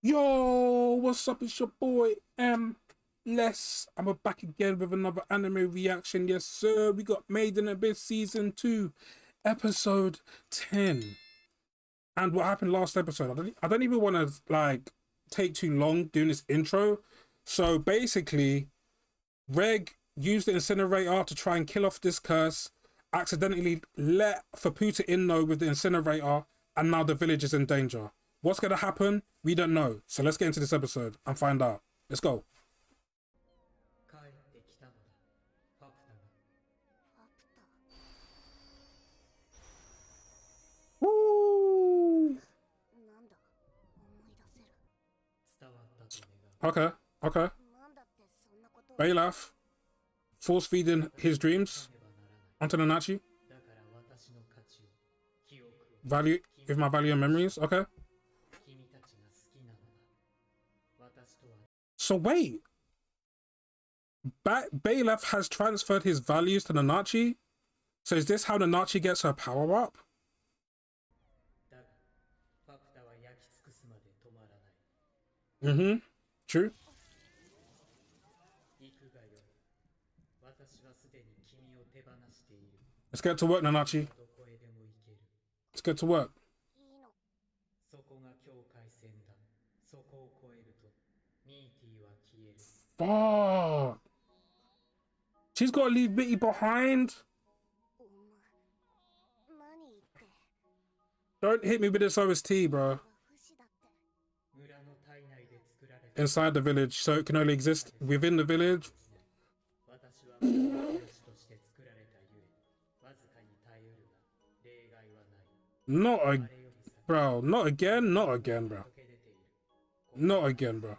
Yo, what's up? It's your boy M. Less. I'm back again with another anime reaction. Yes, sir. We got Made in Abyss season two, episode ten. And what happened last episode? I don't. I don't even want to like take too long doing this intro. So basically, Reg used the incinerator to try and kill off this curse. Accidentally let Faputa in though with the incinerator, and now the village is in danger. What's going to happen? We don't know. So let's get into this episode and find out. Let's go. Woo! Okay, okay. Belaf, force feeding his dreams onto Nanachi. Value, give my value and memories, okay. So wait. Ba- Belaf has transferred his values to Nanachi? So is this how Nanachi gets her power up? Mm-hmm. True. Let's get to work, Nanachi. Let's get to work. Fuck. She's got to leave Mitty behind. Don't hit me with this OST, bro. Inside the village, so it can only exist within the village. Not a, bro. Not again. Not again, bro. Not again, bro.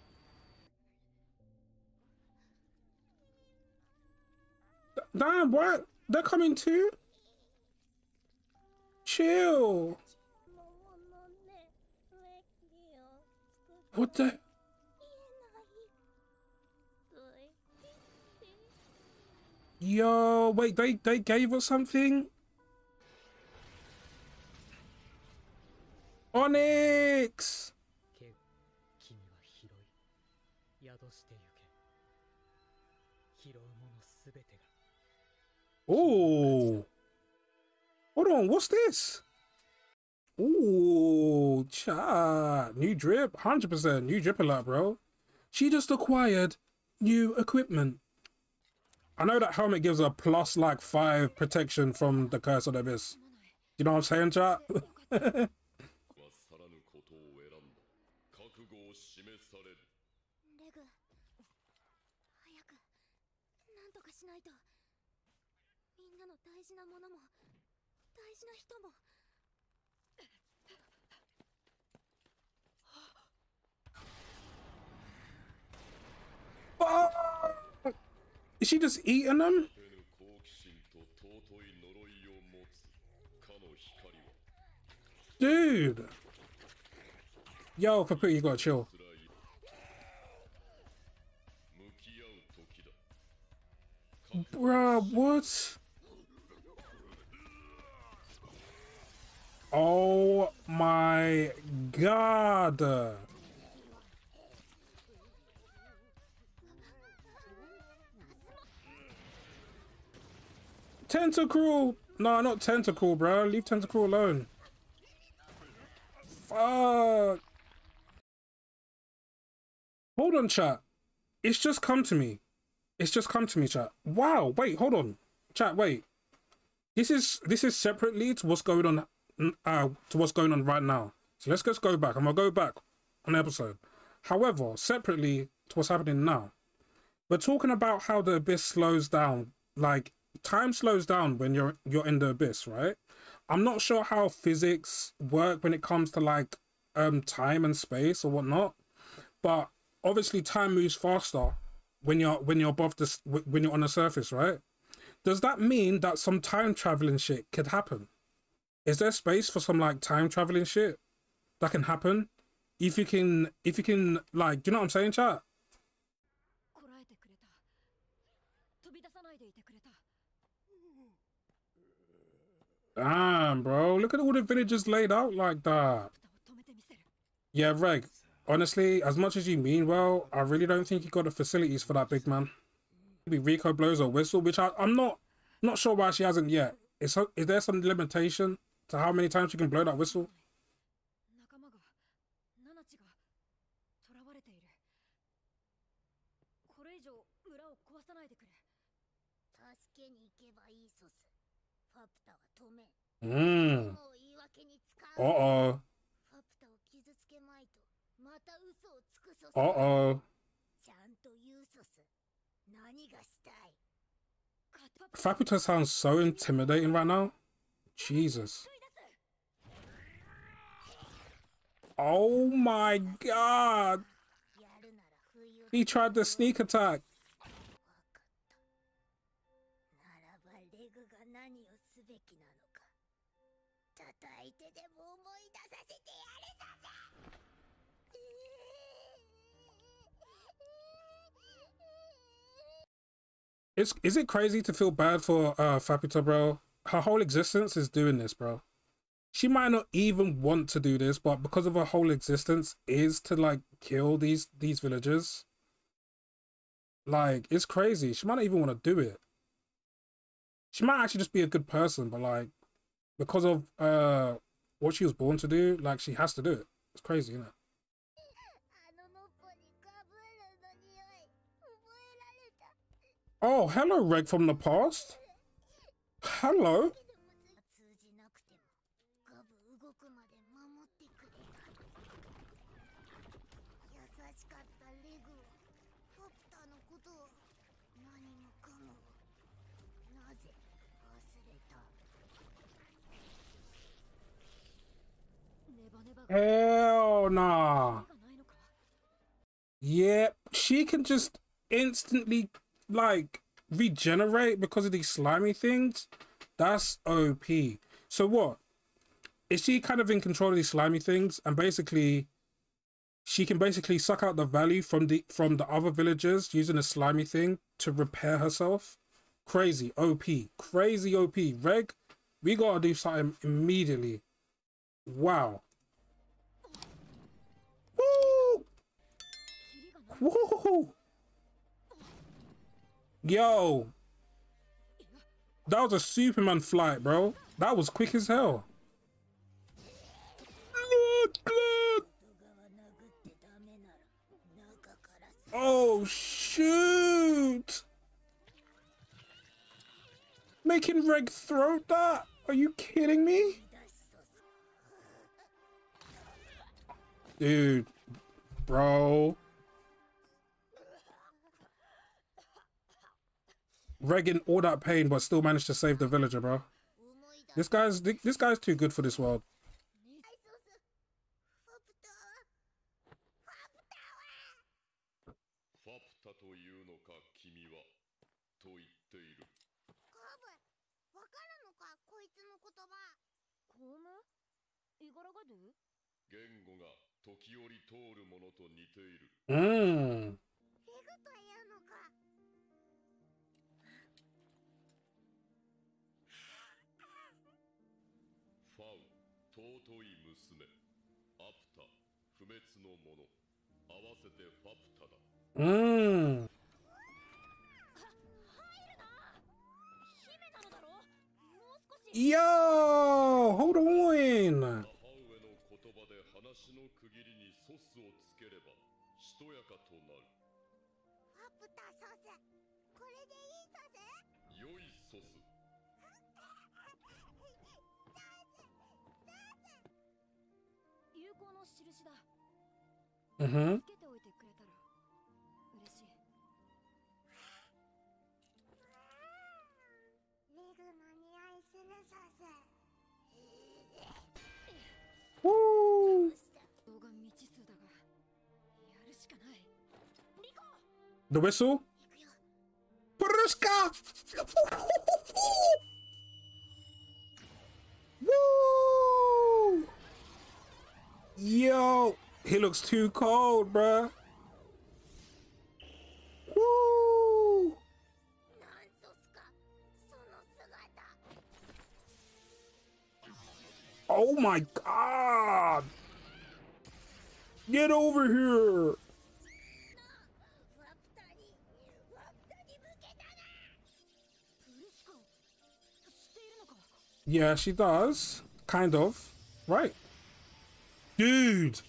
Damn, what? They're coming too? Chill. What the? Yo, wait, they, they gave us something? Onyx! Oh. Hold on, what's this? Ooh, chat. New drip. 100% new drip alert, bro. She just acquired new equipment. I know that helmet gives her plus like 5 protection from the Curse of the Abyss. You know what I'm saying, chat? 事なものも大事な人も Fuck! Is she just eating them? 手ぬ好奇心と尊い呪いを持つかの光は Dude! Yo, Papu, you gotta chill. 辛い向き合う時だ Bruh, what? Oh my god. Tentacruel! No, not Tentacruel, bro. Leave Tentacruel alone. Fuck. Hold on, chat. It's just come to me. It's just come to me, chat. Wow, wait, hold on. Chat, wait. This is this is separately to what's going on uh to what's going on right now. So let's just go back. I'm gonna go back on the episode. However, separately to what's happening now. We're talking about how the abyss slows down. Like time slows down when you're you're in the abyss, right? I'm not sure how physics work when it comes to like um time and space or whatnot, but obviously time moves faster when you're when you're above this when you're on the surface, right? Does that mean that some time traveling shit could happen? is there space for some like time traveling shit that can happen? If you can, if you can, like, do you know what I'm saying, chat? Damn, bro. Look at all the villages laid out like that. Yeah, Reg. Honestly, as much as you mean well, I really don't think you got the facilities for that big man. Maybe Riko blows a whistle, which I, I'm not not sure why she hasn't yet. Is, is there some limitation? to how many times you can blow that whistle? Mm. Uh-oh. Uh-oh. Faputa sounds so intimidating right now. Jesus. Oh my god! He tried to sneak attack. It's, is it crazy to feel bad for uh, Faputa, bro? Her whole existence is doing this, bro she might not even want to do this, but because of her whole existence is to like kill these these villagers. Like it's crazy. She might not even want to do it. She might actually just be a good person, but like because of uh what she was born to do, like she has to do it. It's crazy, isn't it? Oh, hello, Reg from the past. Hello. レグをファプタのことを何もかもなぜ忘れたネバネバが Hell nah. がないのか Yep, she can just instantly like regenerate because of these slimy things. That's OP. So what? Is she kind of in control of these slimy things and basically she can basically suck out the value from the from the other villagers using a slimy thing to repair herself. Crazy OP, crazy OP. Reg, we gotta do something immediately. Wow. Woo! Woo! Yo, that was a Superman flight, bro. That was quick as hell. Oh, shoot! Making Reg throat that? Are you kidding me? Dude, bro. Regan all that pain, but still managed to save the villager, bro. This guy's this guy's too good for this world. 言語が時折通るものと似ている。Mmm. レグというのかファウ尊い娘。アプタ不滅の者合わせてファプタだ。Mmm. 姫な。のだろ？もう少し。Yo, hold on. しとやかとなる。ファプタソースこれでいいソース？良いソス。有効の印だ。Mm-hmm. つけておいてくれたら嬉しい。レグの匂いするソース。Woo. The whistle? Prushka. Woo! Yo! He looks too cold, bruh. Oh my god! Get over here! Yeah, she does. Kind of. Right. Dude!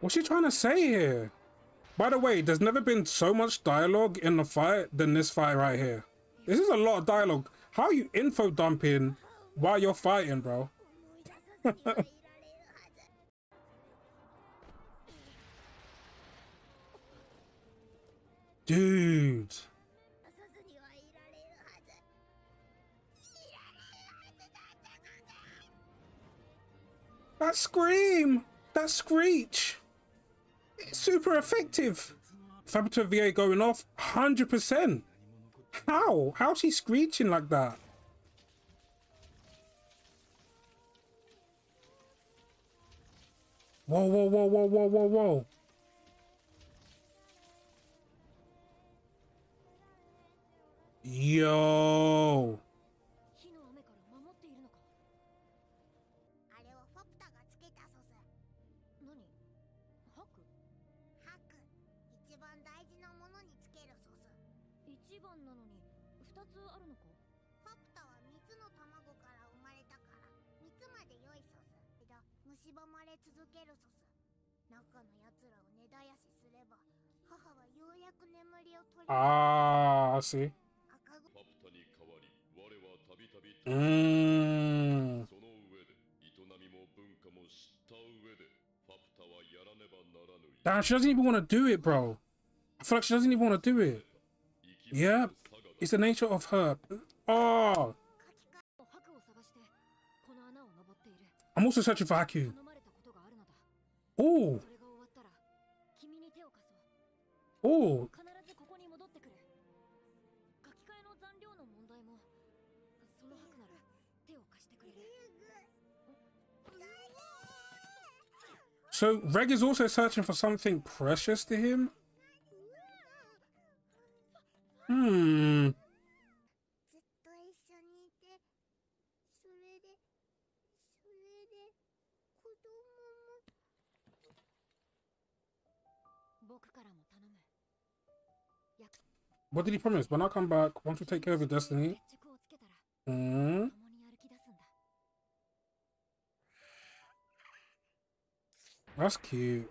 What's she trying to say here? By the way, there's never been so much dialogue in a fight than this fight right here. This is a lot of dialogue. How are you info dumping while you're fighting, bro. Dude. That scream! That screech! It's super effective! Saboteur VA going off 100%. How? How's she screeching like that? Whoa, whoa, whoa, whoa, whoa, whoa, whoa. Yo. I see. Mm. Damn, she doesn't even want to do it, bro. I feel like she doesn't even want to do it. Yep. It's the nature of her. Oh. I'm also searching for Haku. Oh. Oh. So Reg is also searching for something precious to him? Hmm. What did he promise? When I come back, once we take care of your destiny. Hmm. That's cute.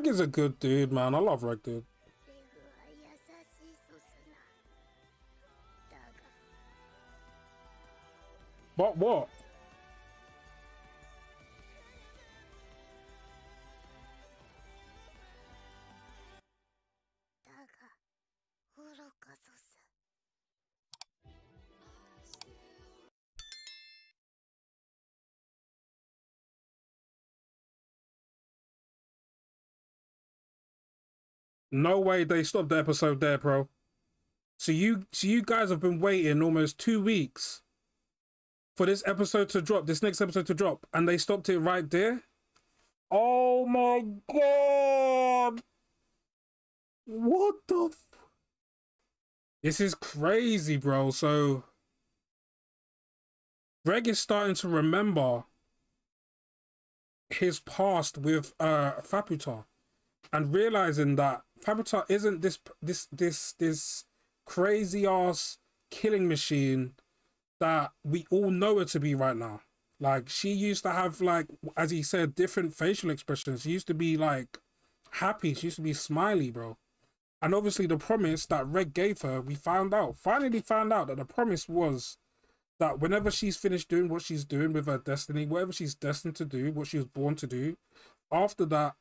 Rick is a good dude, man. I love Rick, dude. What? What? No way they stopped the episode there, bro. So you so you guys have been waiting almost two weeks for this episode to drop, this next episode to drop, and they stopped it right there? Oh my god! What the This is crazy, bro. So Greg is starting to remember his past with uh Faputa and realizing that Papatar isn't this this this this crazy ass killing machine that we all know her to be right now. Like she used to have like as he said different facial expressions. She used to be like happy. She used to be smiley, bro. And obviously the promise that Red gave her, we found out finally found out that the promise was that whenever she's finished doing what she's doing with her destiny, whatever she's destined to do, what she was born to do, after that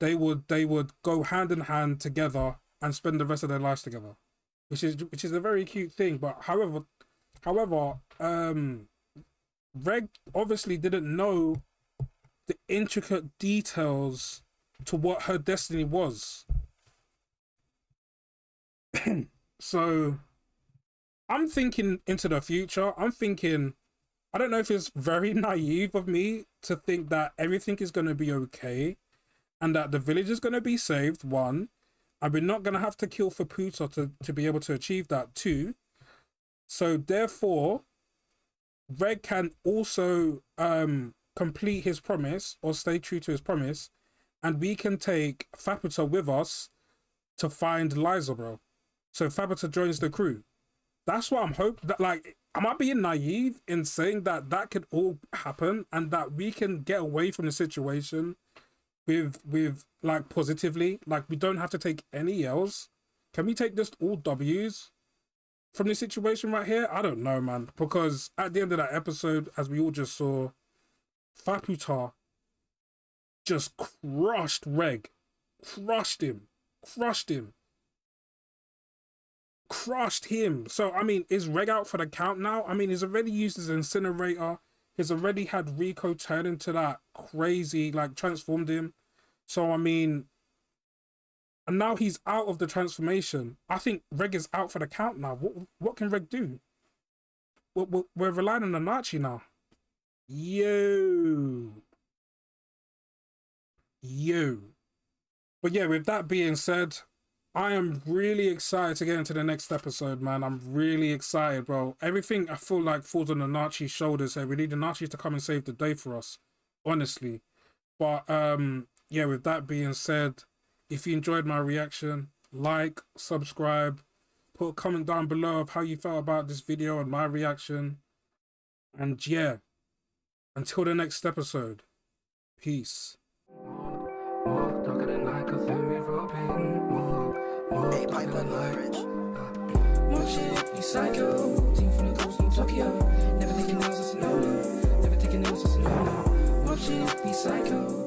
they would they would go hand in hand together and spend the rest of their lives together. Which is which is a very cute thing. But however however, um Reg obviously didn't know the intricate details to what her destiny was. so I'm thinking into the future. I'm thinking, I don't know if it's very naive of me to think that everything is going to be okay and that the village is going to be saved, one, and we're not going to have to kill Faputa to, to be able to achieve that, two. So therefore, Reg can also um, complete his promise or stay true to his promise, and we can take Faputa with us to find Lyza, bro. So Faputa joins the crew. That's what I'm hoping. That like, am I being naive in saying that that could all happen and that we can get away from the situation with with like positively? Like, we don't have to take any L's. Can we take just all W's from this situation right here? I don't know, man. Because at the end of that episode, as we all just saw, Faputa just crushed Reg, crushed him, crushed him crushed him. So, I mean, is Reg out for the count now? I mean, he's already used his incinerator. He's already had Riko turn into that crazy, like, transformed him. So, I mean, and now he's out of the transformation. I think Reg is out for the count now. What what can Reg do? We're, we're relying on Nanachi now. Yo. Yo. But yeah, with that being said, I am really excited to get into the next episode, man. I'm really excited, bro. Everything I feel like falls on the Nachi's shoulders here. We need the Nachi to come and save the day for us, honestly. But um, yeah, with that being said, if you enjoyed my reaction, like, subscribe, put a comment down below of how you felt about this video and my reaction. And yeah, until the next episode, peace. Psycho. Team from the coast from Tokyo. Never thinking else is a no no. Never thinking else is a no no. More shit, be psycho.